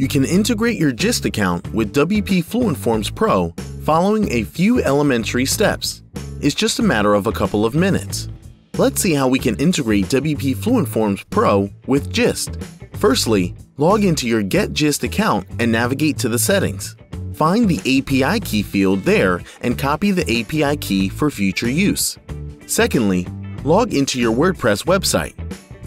You can integrate your GIST account with WP Fluent Forms Pro following a few elementary steps. It's just a matter of a couple of minutes. Let's see how we can integrate WP Fluent Forms Pro with GIST. Firstly, log into your Get GIST account and navigate to the settings. Find the API key field there and copy the API key for future use. Secondly, log into your WordPress website.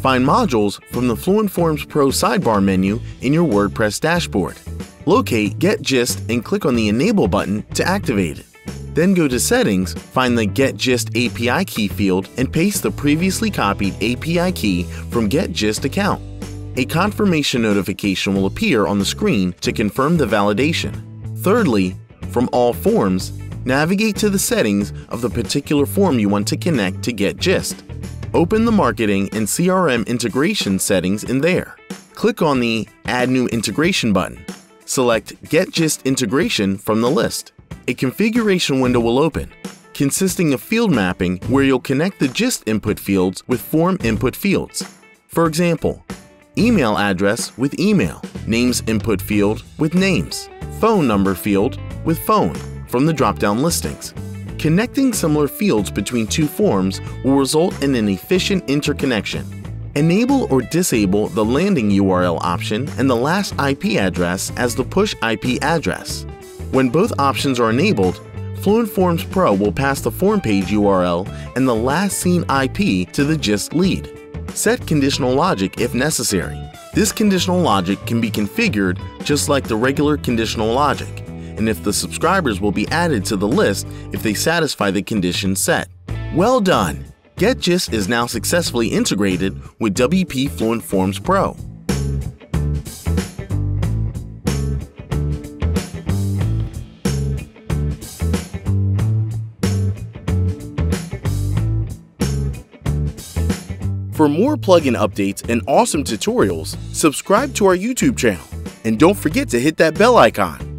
Find modules from the Fluent Forms Pro sidebar menu in your WordPress dashboard. Locate Get GIST and click on the Enable button to activate it. Then go to Settings, find the Get GIST API key field and paste the previously copied API key from Get GIST account. A confirmation notification will appear on the screen to confirm the validation. Thirdly, from All Forms, navigate to the settings of the particular form you want to connect to Get GIST. Open the Marketing and CRM integration settings in there. Click on the Add New Integration button. Select Get GIST Integration from the list. A configuration window will open, consisting of field mapping where you'll connect the GIST input fields with form input fields. For example, email address with email, names input field with names, phone number field with phone from the drop-down listings. Connecting similar fields between two forms will result in an efficient interconnection. Enable or disable the landing URL option and the last IP address as the push IP address. When both options are enabled, Fluent Forms Pro will pass the form page URL and the last seen IP to the GIST lead. Set conditional logic if necessary. This conditional logic can be configured just like the regular conditional logic and if the subscribers will be added to the list if they satisfy the conditions set. Well done! GetGIST is now successfully integrated with WP Fluent Forms Pro. For more plugin updates and awesome tutorials, subscribe to our YouTube channel. And don't forget to hit that bell icon.